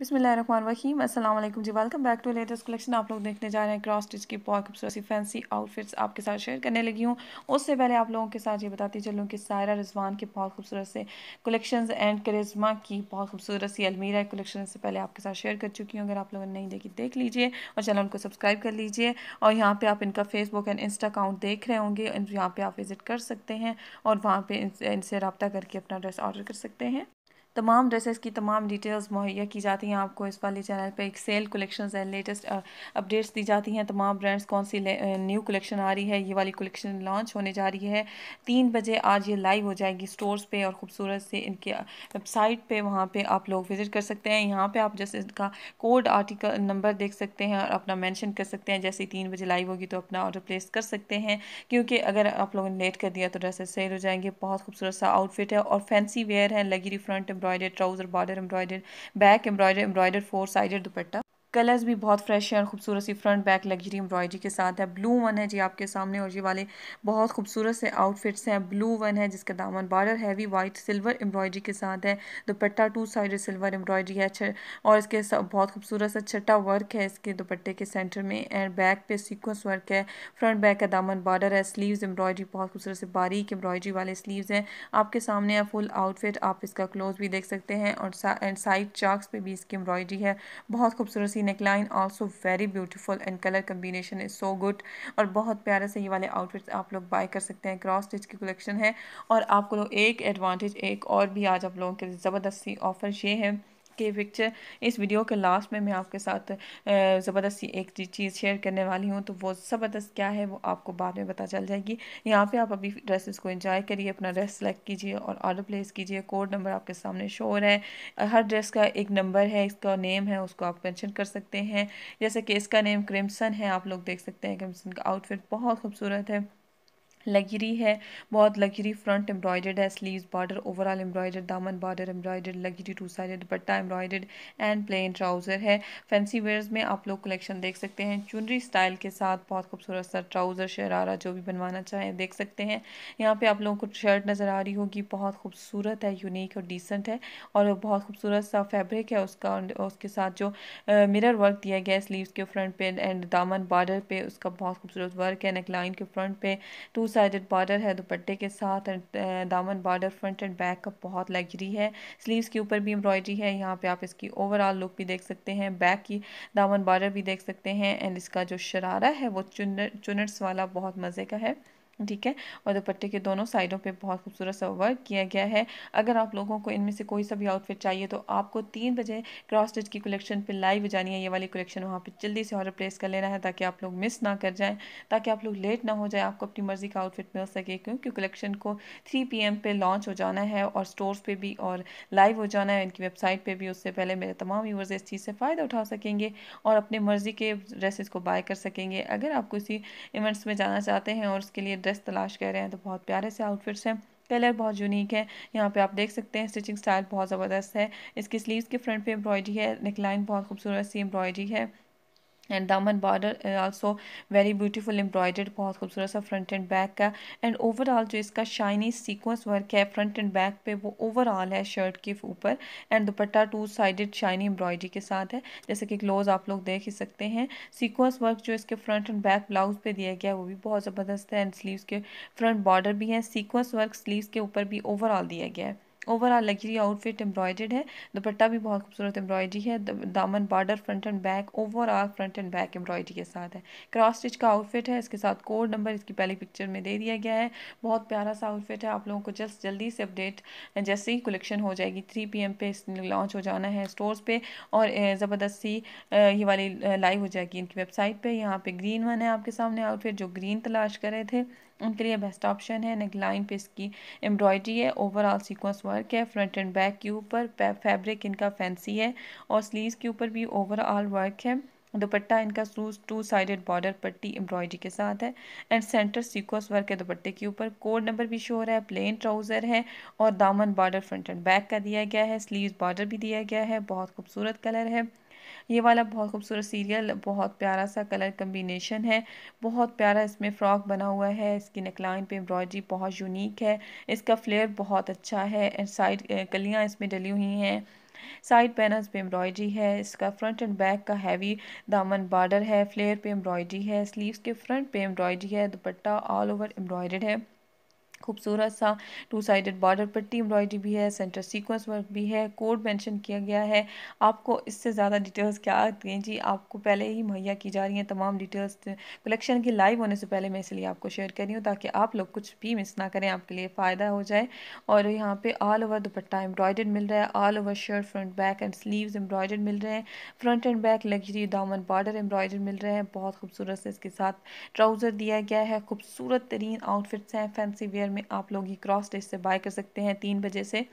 अस्सलाम वालेकुम जी welcome back to latest collection आप लोग देखने जा रहे हैं क्रॉस स्टिच की बहुत खूबसूरत फैंसी आउटफिट्स आपके साथ शेयर करने लगी हूँ। उससे पहले आप लोगों के साथ ये बताती चलूँ कि सायरा रिजवान के बहुत खूबसूरत से कलेक्शन एंड करिश्मा की बहुत खूबसूरत सी अलमीरा कलेक्शन से पहले आपके साथ शेयर कर चुकी हूँ। अगर आप लोगों ने नहीं देखी, देख लीजिए और चैनल को सब्सक्राइब कर लीजिए और यहाँ पर आप इनका फेसबुक एंड इंस्टा अकाउंट देख रहे होंगे। यहाँ पर आप विज़िट कर सकते हैं और वहाँ पर इनसे रबता करके अपना ड्रेस ऑर्डर कर सकते हैं। तमाम ड्रेसेस की तमाम डिटेल्स मुहैया की जाती हैं। आपको इस वाले चैनल पे एक sale collections and latest updates दी जाती हैं। तमाम ब्रांड्स कौन सी न्यू कलेक्शन आ रही है, ये वाली कलेक्शन लॉन्च होने जा रही है। तीन बजे आज ये लाइव हो जाएगी स्टोर्स पे और ख़ूबसूरत से इनके वेबसाइट पे वहाँ पे आप लोग विज़िट कर सकते हैं। यहाँ पे आप जैसे इनका कोड आर्टिकल, नंबर देख सकते हैं और अपना मैंशन कर सकते हैं। जैसे तीन बजे लाइव होगी तो अपना ऑर्डर प्लेस कर सकते हैं। क्योंकि अगर आप लोगों ने लेट कर दिया तो ड्रेसेस सेल हो जाएँगे। बहुत खूबसूरत सा आउटफिट है और फैंसी वेयर है लगी front embroidered trouser border embroider back embroider embroider four sided dupatta colours भी बहुत फ्रेश है और खूबसूरत सी फ्रंट, बैक लग्जरी एम्ब्रॉयडरी के साथ है। ब्लू वन है जी आपके सामने और ये वाले बहुत खूबसूरत से आउटफिट्स हैं। ब्लू वन है जिसका दामन border heavy white silver embroidery के साथ है। Dupatta two side silver embroidery है। और इसके बहुत खूबसूरत सा छठा वर्क है इसके दुपट्टे के सेंटर में एंड बैक पे सीक्वेंस वर्क है। फ्रंट, बैक का दामन बार्डर है। स्लीव्स एम्ब्रॉयडरी बहुत खूबसूरत से बारीक एम्ब्रॉयडरी वाले स्लीव्स हैं। आपके सामने है फुल आउटफिट। आप इसका क्लोज भी देख सकते हैं और साइड चाक्स पे भी इसकी एम्ब्रॉयडरी है। बहुत खूबसूरत neckline also very beautiful and colour combination is so good और बहुत प्यारे से ये वाले आउटफिट्स आप लोग बाय कर सकते हैं। क्रॉस स्टिच की कलेक्शन है। और आपको लोग एक एडवांटेज एक और भी आज आप लोगों के लिए ज़बरदस्ती ऑफ़र ये है। के पिक्चर इस वीडियो के लास्ट में मैं आपके साथ ज़बरदस्त एक चीज़ शेयर करने वाली हूँ तो वो ज़बरदस्त क्या है, वो आपको बाद में पता चल जाएगी। यहाँ पे आप अभी ड्रेसेस को एंजॉय करिए, अपना ड्रेस सेलेक्ट कीजिए और ऑर्डर प्लेस कीजिए। कोड नंबर आपके सामने शो है। हर ड्रेस का एक नंबर है, इसका नेम है, उसको आप मैंशन कर सकते हैं। जैसे कि इसका नेम क्रिम्सन है, आप लोग देख सकते हैं क्रिम्सन का आउटफिट बहुत खूबसूरत है। लग्जरी है, बहुत लग्जरी फ्रंट एम्ब्रॉयडर्ड है स्लीव्स बॉर्डर ओवरऑल एम्ब्रॉयडर्ड दामन border embroidered luxury two side dupatta embroidered and plain trouser है। फैंसी वेयर्स में आप लोग कलेक्शन देख सकते हैं। चुनरी स्टाइल के साथ बहुत खूबसूरत सा ट्राउज़र शरारा जो भी बनवाना चाहें देख सकते हैं। यहाँ पे आप लोगों को शर्ट नज़र आ रही होगी, बहुत खूबसूरत है यूनिक और डिसेंट है और बहुत खूबसूरत सा फैब्रिक है उसका उसके साथ जो मिरर वर्क दिया गया है स्लीव्स के फ्रंट पे एंड दामन बॉर्डर पे उसका बहुत खूबसूरत वर्क है नेकलाइन के फ्रंट पे। टू साइडेड बॉर्डर है, दुपट्टे के साथ दामन बॉर्डर फ्रंट एंड बैक का बहुत लग्जरी है। स्लीव्स के ऊपर भी एम्ब्रॉयडरी है, यहाँ पे आप इसकी ओवरऑल लुक भी देख सकते हैं बैक की दामन बॉर्डर भी देख सकते हैं एंड इसका जो शरारा है, वो चुनर चुनट्स वाला बहुत मज़े का है। ठीक है? और दुपट्टे के दोनों साइडों पे बहुत खूबसूरत सा वर्क किया गया है। अगर आप लोगों को इनमें से कोई सा भी आउटफिट चाहिए तो आपको तीन बजे क्रॉस स्टिच की कलेक्शन पे लाइव जानी है। ये वाली कलेक्शन वहाँ पे जल्दी से ऑर्डर प्लेस कर लेना है, ताकि आप लोग मिस ना कर जाएँ, ताकि आप लोग लेट ना हो जाए, आपको अपनी मर्ज़ी का आउटफिट मिल सके। क्योंकि कलेक्शन को थ्री पी एम पे लॉन्च हो जाना है, और स्टोर्स पर भी और लाइव हो जाना है, इनकी वेबसाइट पर भी। उससे पहले मेरे तमाम यूज़ इस चीज़ से फ़ायदा उठा सकेंगे, और अपनी मर्ज़ी के ड्रेसेस को बाय कर सकेंगे। अगर आप किसी इवेंट्स में जाना चाहते हैं, और उसके लिए ड्रेस तलाश कर रहे हैं तो बहुत प्यारे से आउटफिट्स हैं। कलर बहुत यूनिक है। यहाँ पे आप देख सकते हैं स्टिचिंग स्टाइल बहुत ज़बरदस्त है। इसकी स्लीव्स के फ्रंट पे एम्ब्रॉयडरी है नेकलाइन बहुत खूबसूरत सी एम्ब्रॉयडरी है। एंड दामन border also very beautiful embroidered बहुत खूबसूरत सा फ्रंट एंड बैक का। एंड ओवरऑल जो इसका शाइनी सीक्वेंस वर्क है फ्रंट एंड बैक पे वो ओवरऑल है शर्ट के ऊपर। And dupatta two sided shiny embroidery के साथ है। जैसे कि क्लोज आप लोग देख ही सकते हैं। सीक्वेंस वर्क जो इसके फ्रंट एंड बैक ब्लाउज पे दिया गया है वो भी बहुत ज़बरदस्त है। एंड स्लीव्स के फ्रंट बॉर्डर भी है। सीक्वेंस वर्क स्लीव्स के ऊपर भी ओवरऑल दिया गया है। ओवरऑल लग्जरी आउटफिट एम्ब्रॉयडर्ड है। दुपट्टा भी बहुत खूबसूरत एम्ब्रॉयडरी है। दामन border front and back overall front and back embroidery के साथ है। क्रॉस स्टिच का आउटफिट है। इसके साथ कोड नंबर इसकी पहली पिक्चर में दे दिया गया है। बहुत प्यारा सा आउटफिट है। आप लोगों को जस्ट जल्दी से अपडेट जैसे ही कलेक्शन हो जाएगी। थ्री पी एम पे लॉन्च हो जाना है स्टोर्स पे और ज़बरदस्त ये वाली लाइव हो जाएगी इनकी वेबसाइट पे। यहाँ पे ग्रीन वन है आपके सामने आउटफिट जो ग्रीन तलाश कर रहे थे। उनके लिए बेस्ट ऑप्शन है नेक लाइन पे इसकी एम्ब्रॉयडरी है ओवरऑल सीक्वेंस वर्क है फ्रंट एंड बैक के ऊपर फैब्रिक इनका फैंसी है और स्लीव्स के ऊपर भी ओवरऑल वर्क है। दुपट्टा इनका सूज टू साइडेड बॉर्डर पट्टी एम्ब्रॉयडरी के साथ है एंड सेंटर सीक्वेंस वर्क है दुपट्टे के ऊपर। कोड नंबर भी शो हो रहा है प्लेन ट्राउज़र है और दामन बॉर्डर फ्रंट एंड बैक का दिया गया है स्लीव्स बॉर्डर भी दिया गया है, बहुत खूबसूरत कलर है। ये वाला बहुत खूबसूरत सीरियल, बहुत प्यारा सा कलर कम्बिनेशन है। बहुत प्यारा इसमें फ़्रॉक बना हुआ है, इसकी नेकलाइन पे एम्ब्रॉयडरी बहुत यूनिक है। इसका फ्लेयर बहुत अच्छा है साइड कलियाँ इसमें डली हुई हैं। साइड पैनल्स पे एम्ब्रॉयडरी है, इसका फ्रंट एंड बैक का हैवी दामन बॉर्डर है। फ्लेयर पे एम्ब्रॉयडरी है स्लीव्स के फ्रंट पे एम्ब्रॉयडरी है, दुपट्टा ऑल ओवर एम्ब्रॉयडर्ड है। खूबसूरत सा टू साइडेड बॉर्डर पट्टी एम्ब्रॉयडरी भी है सेंटर सीक्वेंस वर्क भी है कोड मेंशन किया गया है। आपको इससे ज़्यादा डिटेल्स क्या आती हैं? जी, आपको पहले ही मुहैया की जा रही हैं तमाम डिटेल्स कलेक्शन की लाइव होने से पहले मैं इसलिए आपको शेयर कर रही हूँ ताकि आप लोग कुछ भी मिस ना करें, आपके लिए फ़ायदा हो जाए। और यहाँ पे ऑल ओवर दुपट्टा एम्ब्रॉयडर्ड मिल रहा है all over shirt front back and sleeves embroidered मिल रहे हैं। फ्रंट एंड बैक लग्जरी दामन बॉर्डर एम्ब्रॉयडर मिल रहे हैं, बहुत खूबसूरत से इसके साथ ट्राउज़र दिया गया है, खूबसूरत तरीन आउटफिट्स हैं फैंसी वेयर में आप लोग ये क्रॉस स्टिच से बाय कर सकते हैं तीन बजे से।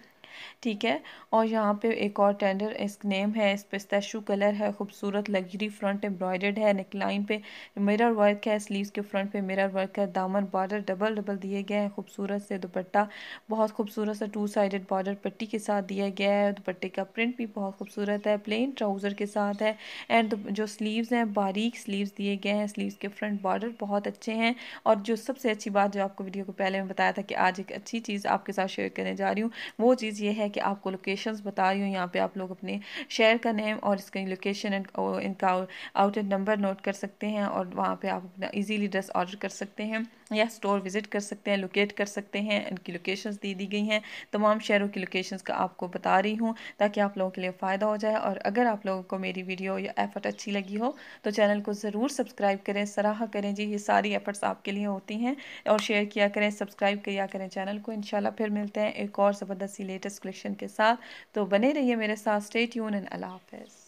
ठीक है? और यहाँ पे एक और टेंडर इस नेम है, इस पिस्ताशू कलर है, खूबसूरत लग्जरी फ्रंट एम्ब्रॉयडर्ड है नेकलाइन पे मिरर वर्क है स्लीव्स के फ्रंट पे मिरर वर्क है, दामन बॉर्डर डबल डबल दिए गए हैं, खूबसूरत से दुपट्टा, बहुत खूबसूरत सा टू साइडेड बॉर्डर पट्टी के साथ दिया गया है, दुपट्टे का प्रिंट भी बहुत खूबसूरत है प्लेन ट्राउज़र के साथ है एंड जो स्लीव्स हैं, बारीक स्लीव्स दिए गए हैं स्लीव्स के फ्रंट बॉर्डर बहुत अच्छे हैं, और जो सबसे अच्छी बात जो आपको वीडियो को पहले में बताया था कि आज एक अच्छी चीज़ आपके साथ शेयर करने जा रही हूँ, वो चीज़ ये है कि आपको लोकेशंस बता रही हूँ, यहाँ पे आप लोग अपने शहर का नेम और इसका लोकेशन एंड इनका आउट नंबर नोट कर सकते हैं और वहाँ पे आप अपना ईजीली ड्रेस ऑर्डर कर सकते हैं। या स्टोर विज़िट कर सकते हैं लोकेट कर सकते हैं, इनकी लोकेशंस दी दी गई हैं। तमाम शहरों की लोकेशंस का आपको बता रही हूँ, ताकि आप लोगों के लिए फ़ायदा हो जाए। और अगर आप लोगों को मेरी वीडियो या एफ़र्ट अच्छी लगी हो तो चैनल को ज़रूर सब्सक्राइब करें, सराहा करें जी। ये सारी एफ़र्ट्स आपके लिए होती हैं। और शेयर किया करें सब्सक्राइब किया करें चैनल को। इन फिर मिलते हैं एक और ज़बरदस्ती लेटेस्ट कलेक्शन के साथ। तो बने रहिए मेरे साथ। स्टे ट्यून एंड अल्लाह हाफ़